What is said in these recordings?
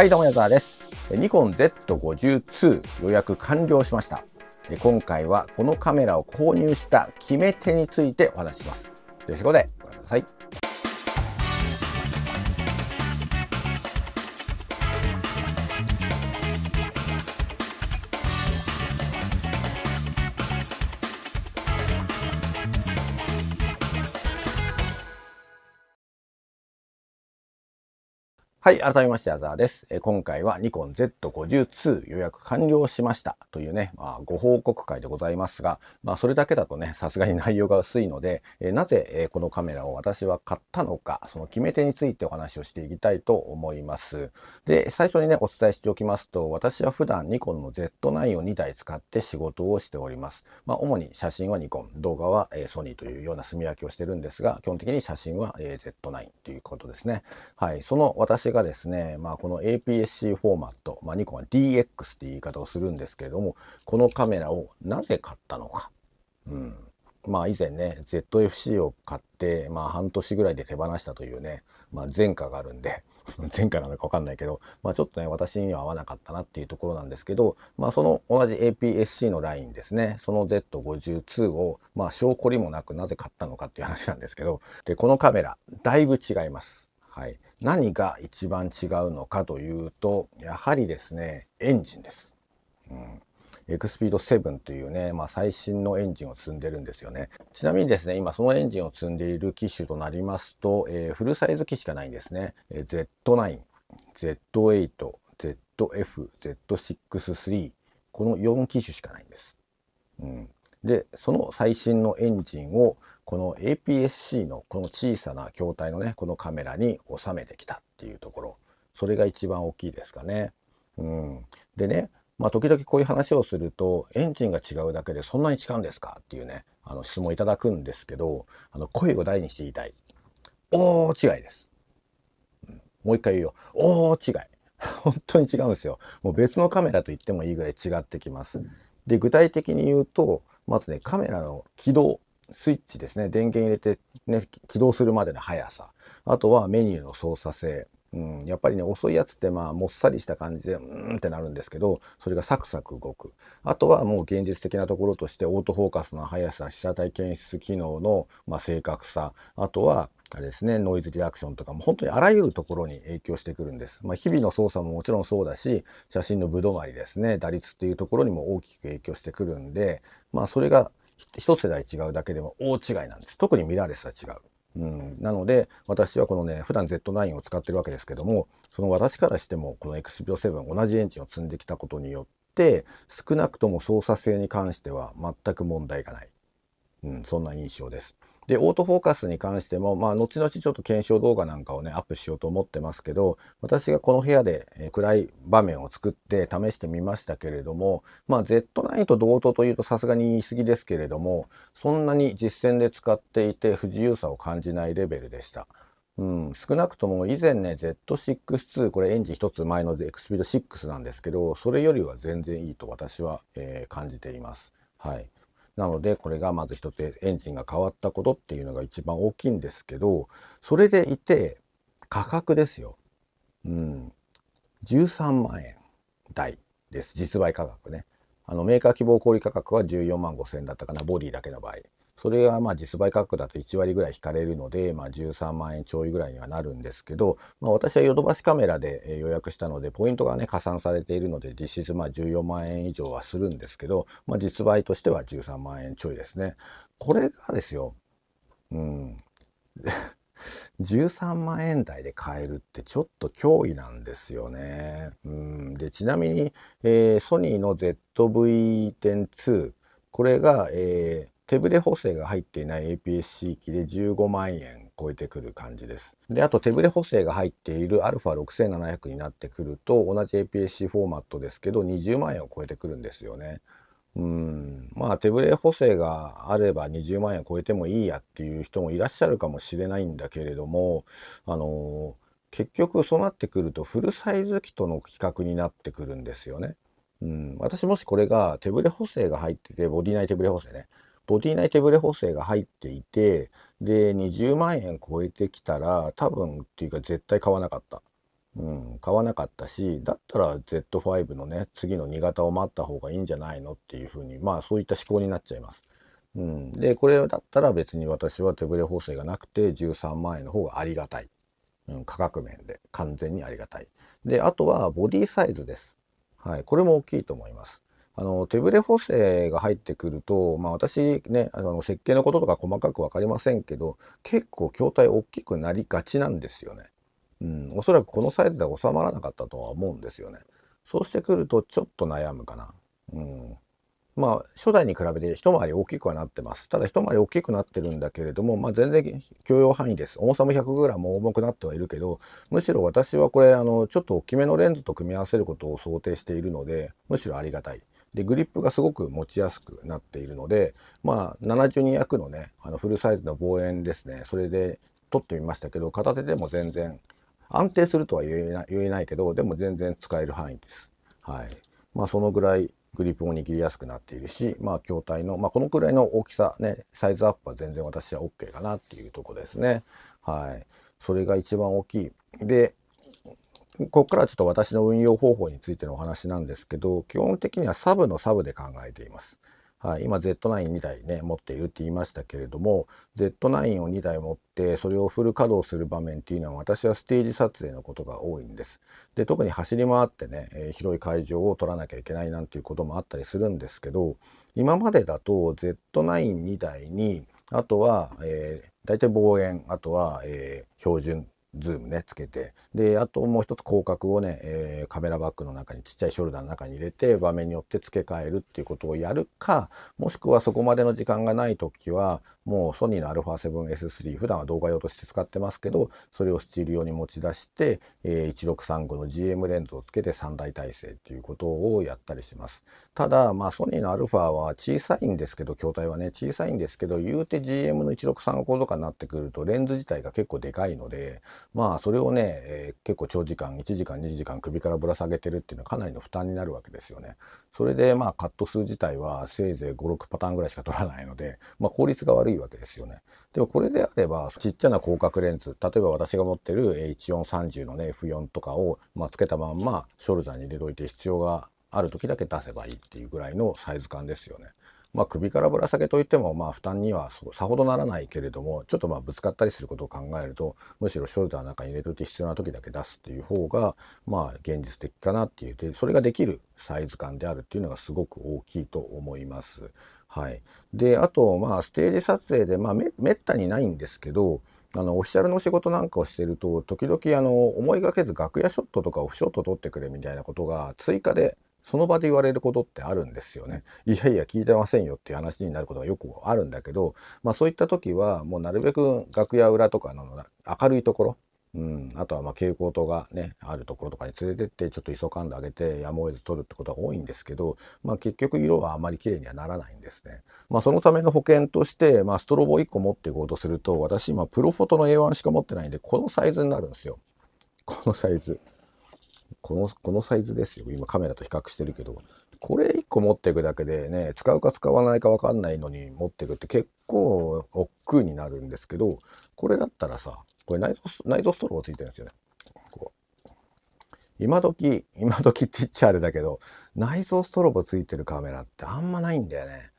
はい、どうも矢沢です。ニコン Z52 予約完了しました。今回はこのカメラを購入した決め手についてお話しします。ということで、ご覧ください。はい、改めまして、矢沢です。え今回はニコン Z52 予約完了しましたというね、まあ、ご報告会でございますが、まあ、それだけだとね、さすがに内容が薄いので、えなぜ、えこのカメラを私は買ったのか、その決め手についてお話をしていきたいと思います。で、最初にね、お伝えしておきますと、私は普段ニコンの Z9 を2台使って仕事をしております。まあ、主に写真はニコン、動画は、えソニーというような住み分けをしてるんですが、基本的に写真は、え Z9 ということですね。はい、その私がですね、まあ、この APS-C フォーマット、まあ、ニコンは DX っていう言い方をするんですけれども、このカメラをなぜ買ったのか。うん。まあ以前ね、ZFC を買って、まあ半年ぐらいで手放したというね、まあ前科があるんで、前科なのかわかんないけど、まあちょっとね、私には合わなかったなっていうところなんですけど、まあその同じ APS-C のラインですね、その Z52 を、まあ証拠りもなくなぜ買ったのかっていう話なんですけど、で、このカメラ、だいぶ違います。はい。何が一番違うのかというと、やはりですね、エンジンです。うん。エクスピード7というね、まあ、最新のエンジンを積んでるんですよね。ちなみにですね、今そのエンジンを積んでいる機種となりますと、えーフルサイズ機しかないんですね。えー Z9、Z8、ZF、Z6-3、この4機種しかないんです。うん、で、その最新のエンジンを、この APS-C のこの小さな筐体のね、このカメラに収めてきたっていうところ。それが一番大きいですかね。うん。でね、まあ時々こういう話をすると、エンジンが違うだけでそんなに違うんですか？っていうね、あの質問いただくんですけど、あの声を大にして言いたい。大違いです。うんもう一回言うよ。大違い。本当に違うんですよ。もう別のカメラと言ってもいいぐらい違ってきます。で、具体的に言うと、まずね、カメラの起動、スイッチですね、電源入れて、ね、起動するまでの速さ。あとはメニューの操作性。うん、やっぱりね、遅いやつってまあ、もっさりした感じで、うんってなるんですけど、それがサクサク動く。あとはもう現実的なところとして、オートフォーカスの速さ、被写体検出機能の、まあ、正確さ。あとは、あれですね、ノイズリアクションとかも本当にあらゆるところに影響してくるんです。まあ、日々の操作ももちろんそうだし、写真のぶどまりですね、打率っていうところにも大きく影響してくるんで、まあ、それが一世代違うだけでも大違いなんです。特にミラーレスは違う。うん、なので私はこのね普段 Z9 を使ってるわけですけどもその私からしてもこの XBO7 同じエンジンを積んできたことによって少なくとも操作性に関しては全く問題がない、うん、そんな印象です。でオートフォーカスに関してもまあ後々ちょっと検証動画なんかをねアップしようと思ってますけど私がこの部屋で、え暗い場面を作って試してみましたけれどもまあ Z9 と同等というとさすがに言い過ぎですけれどもそんなに実践で使っていて不自由さを感じないレベルでした。うん、少なくとも以前ね Z6-2 これエンジン一つ前の XPEED 6なんですけどそれよりは全然いいと私は、えー感じています。はい。なのでこれがまず一つエンジンが変わったことっていうのが一番大きいんですけどそれでいて価格ですよ。うん。13万円台です。実売価格ね。あのメーカー希望小売価格は14万5千円だったかな、ボディだけの場合。それがまあ実売価格だと1割ぐらい引かれるので、まあ、13万円ちょいぐらいにはなるんですけど、まあ、私はヨドバシカメラで予約したので、ポイントがね、加算されているので、実質まあ14万円以上はするんですけど、まあ、実売としては13万円ちょいですね。これがですよ、うん。13万円台で買えるってちょっと脅威なんですよね。うん、でちなみに、えーソニーの ZV-10-2 これが、えー手ブレ補正が入っていない APS-C 機で15万円超えてくる感じです。であと手ブレ補正が入っている α6700 になってくると同じ APS-C フォーマットですけど20万円を超えてくるんですよね。うんまあ手ブレ補正があれば20万円超えてもいいやっていう人もいらっしゃるかもしれないんだけれどもあの結局そうなってくるとフルサイズ機との比較になってくるんですよね。うん、私もしこれが手ブレ補正が入っててボディ内手ブレ補正ねボディ内手ブレ補正が入っていてで20万円超えてきたら多分っていうか絶対買わなかった。うん、買わなかったし、だったら Z5 のね、次の2型を待った方がいいんじゃないのっていうふうに、まあそういった思考になっちゃいます。うん、で、これだったら別に私は手ブレ補正がなくて13万円の方がありがたい。うん、価格面で完全にありがたい。で、あとはボディサイズです。はい、これも大きいと思います。あの手ブレ補正が入ってくると、まあ、私ねあの設計のこととか細かく分かりませんけど結構筐体大きくなりがちなんですよね。うん、おそらくこのサイズでは収まらなかったとは思うんですよね。そうしてくるとちょっと悩むかな。うん、まあ初代に比べて一回り大きくはなってます。ただ一回り大きくなってるんだけれども、まあ、全然許容範囲です。重さも 100g も重くなってはいるけどむしろ私はこれあのちょっと大きめのレンズと組み合わせることを想定しているのでむしろありがたい。でグリップがすごく持ちやすくなっているのでまあ72役のねあのフルサイズの望遠ですねそれで撮ってみましたけど片手でも全然安定するとは言えない言えないけどでも全然使える範囲です。はい、まあそのぐらいグリップも握りやすくなっているし、まあ、筐体の、まあ、このくらいの大きさねサイズアップは全然私は OK かなっていうとこですね。はい、それが一番大きい。でここからはちょっと私の運用方法についてのお話なんですけど基本的にはサブのサブで考えています。はい、今 Z9 2台ね持っているって言いましたけれども Z9 を2台持ってそれをフル稼働する場面っていうのは私はステージ撮影のことが多いんです。で特に走り回ってね、えー、広い会場を取らなきゃいけないなんていうこともあったりするんですけど今までだと Z92 台にあとは、えー、大体望遠あとは、えー、標準ズームねつけて。であともう一つ広角をね、えー、カメラバッグの中にちっちゃいショルダーの中に入れて場面によって付け替えるっていうことをやるかもしくはそこまでの時間がない時はもうソニーの α7S3 普段は動画用として使ってますけどそれをスチール用に持ち出して、えー、1635の GM レンズをつけて3台体制っていうことをやったりします。ただまあソニーの α は小さいんですけど筐体はね小さいんですけど言うて GM の1635とかになってくるとレンズ自体が結構でかいのでまあそれをね、えー、結構長時間1時間2時間首からぶら下げてるっていうのはかなりの負担になるわけですよね。それでまあカット数自体はせいぜい56パターンぐらいしか取らないので、まあ、効率が悪いいわけですよね。でもこれであればちっちゃな広角レンズ例えば私が持ってる1430のね F4 とかを、まあ、つけたまんまショルダーに入れといて必要がある時だけ出せばいいっていうぐらいのサイズ感ですよね。まあ、首からぶら下げといってもまあ負担にはさほどならないけれどもちょっとまあぶつかったりすることを考えるとむしろショルダーの中に入れといて必要な時だけ出すっていう方がまあ現実的かなっていうでそれができるサイズ感であるっていうのがすごく大きいと思います。はい、であとまあステージ撮影でまあめめったにないんですけどあのオフィシャルの仕事なんかをしてると時々あの思いがけず楽屋ショットとかオフショット撮ってくれみたいなことが追加でその場で言われることってあるんですよね。いやいや聞いてませんよっていう話になることがよくあるんだけど、まあ、そういった時はもうなるべく楽屋裏とかの明るいところうん、あとはまあ蛍光灯がねあるところとかに連れてってちょっと急かんであげてやむを得ず撮るってことが多いんですけど、まあ、結局色はあまり綺麗にはならないんですね。まあ、そのための保険として、まあ、ストロボ1個持っていこうとすると私今プロフォトの A1 しか持ってないんでこのサイズになるんですよ。このサイズ。このこのサイズですよ今カメラと比較してるけどこれ1個持っていくだけでね使うか使わないか分かんないのに持っていくって結構億劫になるんですけどこれだったらさこれ内蔵内蔵ストローがついてるんですよね。こう今時今時って言っちゃあれだけど内蔵ストロボついてるカメラってあんまないんだよね。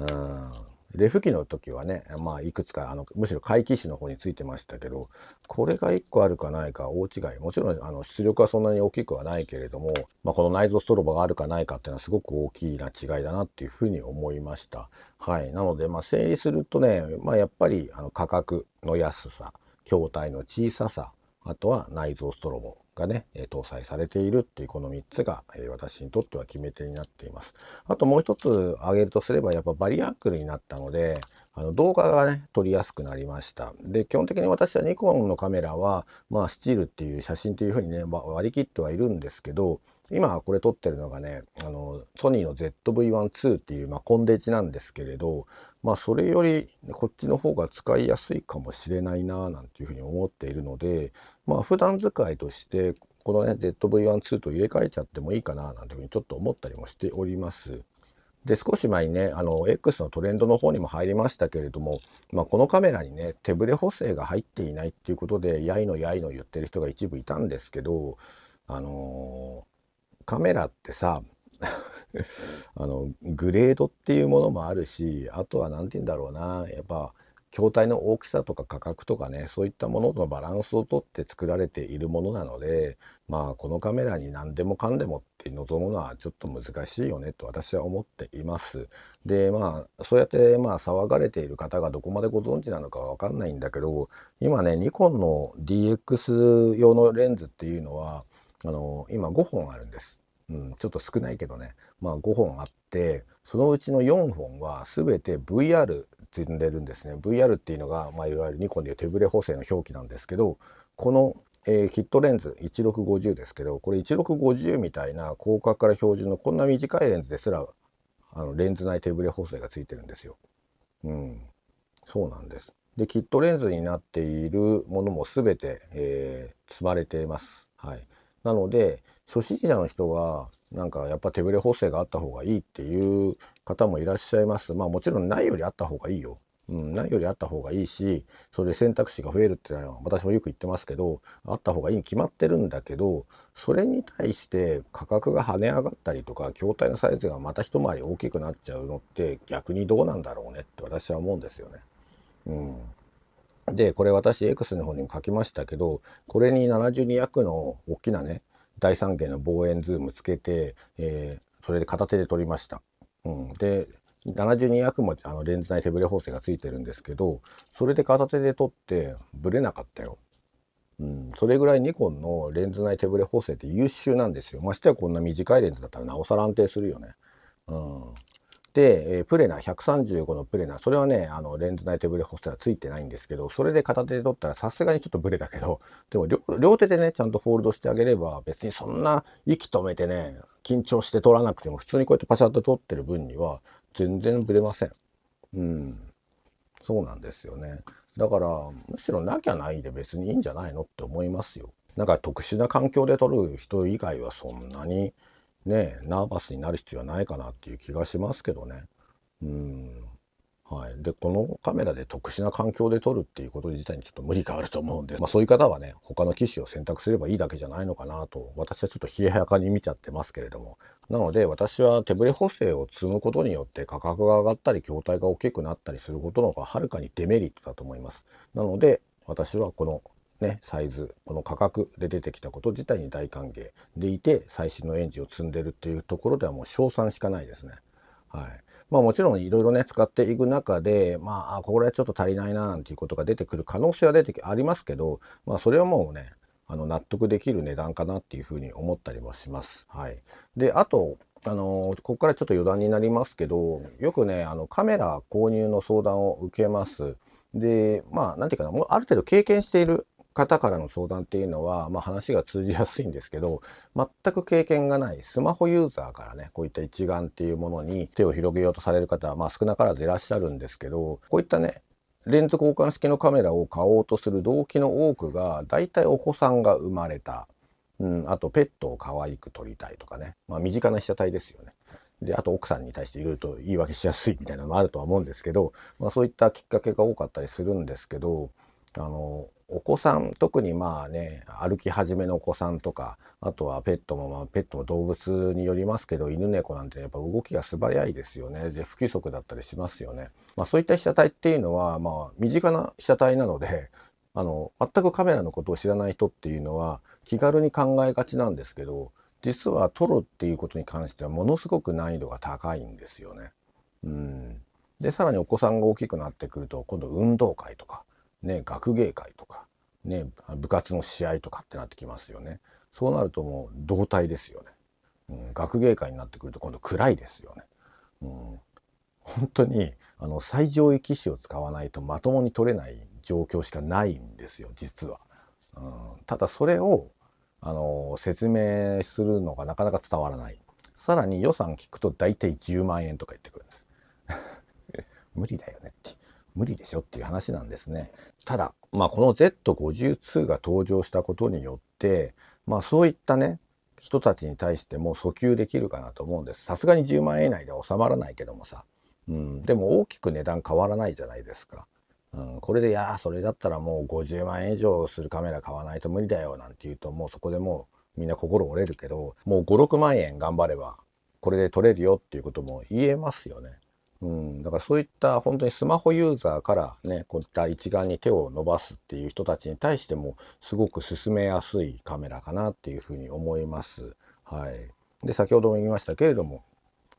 うんレフ機の時はね、まあ、いくつかあのむしろ回帰紙の方についてましたけどこれが1個あるかないか大違いもちろんあの出力はそんなに大きくはないけれども、まあ、この内蔵ストロボがあるかないかっていうのはすごく大きな違いだなっていうふうに思いました。はい、なので、まあ、整理するとね、まあ、やっぱりあの価格の安さ筐体の小ささあとは内蔵ストロボがね、搭載されているっていうこの3つが、え私にとっては決め手になっています。あともう一つ挙げるとすればやっぱバリアングルになったのであの動画がね撮りやすくなりました。で基本的に私はニコンのカメラはまあスチールっていう写真というふうにね割り切ってはいるんですけど今これ撮ってるのがねあのソニーの ZV-12 っていう、まあ、コンデジなんですけれど、まあ、それよりこっちの方が使いやすいかもしれないななんていうふうに思っているので、まあ普段使いとしてこのね ZV-12 と入れ替えちゃってもいいかななんていうふうにちょっと思ったりもしております。で、少し前にね、あの、X のトレンドの方にも入りましたけれども、まあ、このカメラにね、手ブレ補正が入っていないっていうことで、やいのやいの言ってる人が一部いたんですけど、あの、カメラってさ、あの、グレードっていうものもあるし、あとは何て言うんだろうな、やっぱ、筐体の大きさとか価格とかねそういったものとのバランスをとって作られているものなのでまあこのカメラに何でもかんでもって望むのはちょっと難しいよねと私は思っています。でまあそうやってまあ騒がれている方がどこまでご存知なのかわかんないんだけど今ねニコンの DX 用のレンズっていうのはあの今5本あるんです。うん、ちょっと少ないけどね、まあ、5本あってそのうちの4本は全て VR 積んでるんですね VR っていうのが、まあ、いわゆるニコンでいう手ブレ補正の表記なんですけどこの、えー、キットレンズ1650ですけどこれ1650みたいな広角から標準のこんな短いレンズですらあのレンズ内手ブレ補正がついてるんですよ。うん、そうなんです。でキットレンズになっているものも全て、えー、積まれています。はい、なので初心者の人がなんかやっぱ手ぶれ補正があった方がいいっていう方もいらっしゃいます。まあもちろんないよりあった方がいいよ。うん、ないよりあった方がいいしそれで選択肢が増えるっていうのは私もよく言ってますけどあった方がいいに決まってるんだけどそれに対して価格が跳ね上がったりとか筐体のサイズがまた一回り大きくなっちゃうのって逆にどうなんだろうねって私は思うんですよね。うん、でこれ私 X の方にも書きましたけどこれに7200の大きなね大三元の望遠ズームつけて、えー、それで片手で撮りました。うん、で7200もあのレンズ内手ブレ補正がついてるんですけどそれで片手で撮ってブレなかったよ。うん、それぐらいニコンのレンズ内手ブレ補正って優秀なんですよ。ましてはこんな短いレンズだったらなおさら安定するよね。うん、で、えー、プレナ135のプレナそれはねあのレンズ内手ブレ補正はついてないんですけどそれで片手で撮ったらさすがにちょっとブレだけど でも両手でねちゃんとホールドしてあげれば別にそんな息止めてね緊張して撮らなくても普通にこうやってパシャッと撮ってる分には全然ブレません。うんそうなんですよね。だからむしろなきゃないで別にいいんじゃないのって思いますよ。なんか特殊な環境で撮る人以外はそんなにねナーバスになる必要はないかなっていう気がしますけどね。うんはい、でこのカメラで特殊な環境で撮るっていうこと自体にちょっと無理があると思うんで、まあ、そういう方はね他の機種を選択すればいいだけじゃないのかなと私はちょっと冷ややかに見ちゃってますけれどもなので私は手ブレ補正を積むことによって価格が上がったり筐体が大きくなったりすることの方がはるかにデメリットだと思います。なので私はこのね、サイズこの価格で出てきたこと自体に大歓迎でいて最新のエンジンを積んでるっていうところではもう賞賛しかないですね。はいまあ、もちろんいろいろね使っていく中でまあこれはちょっと足りないななんていうことが出てくる可能性は出てありますけど、まあ、それはもうねあの納得できる値段かなっていうふうに思ったりもします。はい、であとあのここからちょっと余談になりますけどよくねあのカメラ購入の相談を受けます。でまあ何て言うかなもうある程度経験している方からの相談っていうのは、まあ、話が通じやすいんですけど全く経験がないスマホユーザーからねこういった一眼っていうものに手を広げようとされる方は、まあ、少なからずいらっしゃるんですけどこういったねレンズ交換式のカメラを買おうとする動機の多くが大体お子さんが生まれた、うん、あとペットを可愛く撮りたいとかね、まあ、身近な被写体ですよね。であと奥さんに対していろいろと言い訳しやすいみたいなのもあるとは思うんですけど、まあ、そういったきっかけが多かったりするんですけどあのお子さん特にまあね歩き始めのお子さんとかあとはペットも、まあ、ペットも動物によりますけど犬猫なんてやっぱ動きが素早いですよねで不規則だったりしますよね。まあ、そういった被写体っていうのはまあ身近な被写体なのであの全くカメラのことを知らない人っていうのは気軽に考えがちなんですけど実は撮るっていうことに関してはものすごく難易度が高いんですよね。うんでさらにお子さんが大きくなってくると今度運動会とかね、学芸会とか、ね、部活の試合とかってなってきますよね。そうなるともう動体ですよね。うん、学芸会になってくると今度暗いですよね。うん、本当にあの最上位機種を使わないとまともに取れない状況しかないんですよ実は。うん、ただそれをあの説明するのがなかなか伝わらない。さらに予算聞くと大体10万円とか言ってくるんです。無理だよねって。無理でしょっていう話なんですね。ただ、まあ、この Z52 が登場したことによって、まあ、そういったね人たちに対しても訴求できるかなと思うんです。さすがに10万円以内で収まらないけどもさ。うん、でも大きく値段変わらないじゃないですか。うん、これでいやそれだったらもう50万円以上するカメラ買わないと無理だよなんて言うともうそこでもうみんな心折れるけどもう56万円頑張ればこれで撮れるよっていうことも言えますよね。うん、だからそういった本当にスマホユーザーからねこういった一眼に手を伸ばすっていう人たちに対してもすごく進めやすいカメラかなっていうふうに思います。はい、で先ほども言いましたけれども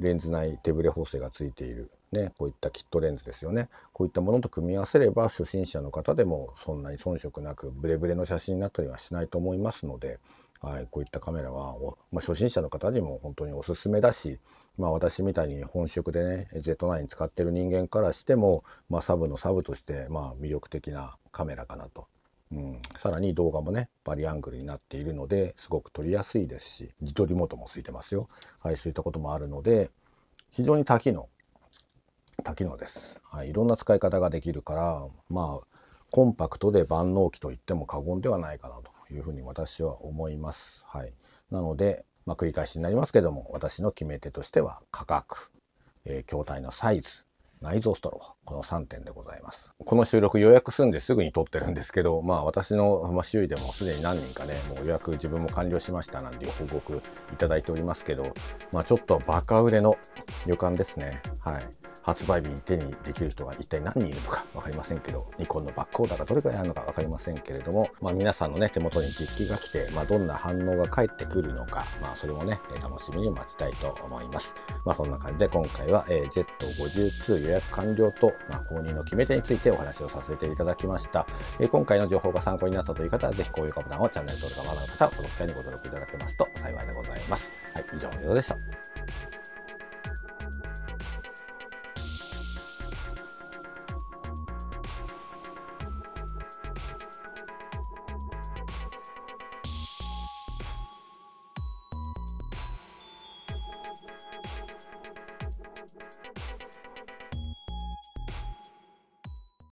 レンズ内手ブレ補正がついている、ね、こういったキットレンズですよね。こういったものと組み合わせれば初心者の方でもそんなに遜色なくブレブレの写真になったりはしないと思いますので、はい、こういったカメラは、まあ、初心者の方にも本当におすすめだし、まあ、私みたいに本職でね Z9 使ってる人間からしても、まあ、サブのサブとして、まあ、魅力的なカメラかなと。うん、さらに動画もねバリアングルになっているのですごく撮りやすいですし自撮りモードもついてますよ、はい、そういったこともあるので非常に多機能。多機能です、はい、いろんな使い方ができるからまあコンパクトで万能機と言っても過言ではないかなと。いうふうに私は思います。はい、なので、まあ、繰り返しになりますけども私の決め手としては価格、えー、筐体のサイズ。内蔵ストロー。この3点でございます。この収録予約済んですぐに撮ってるんですけどまあ私の、ま周囲でもすでに何人かねもう予約自分も完了しましたなんていう報告いただいておりますけどまあちょっとバカ売れの予感ですね。はい。発売日に手にできる人が一体何人いるのか分かりませんけどニコンのバックオーダーがどれくらいあるのか分かりませんけれども、まあ、皆さんの、ね、手元に実機が来て、まあ、どんな反応が返ってくるのか、まあ、それもね楽しみに待ちたいと思います。まあ、そんな感じで今回は、えー、Z52 予約完了と、まあ、購入の決め手についてお話をさせていただきました。え、今回の情報が参考になったという方はぜひ高評価ボタンをチャンネル登録がまだの方はこの機会にご登録いただけますと幸いでございます。はい、以上のようでした。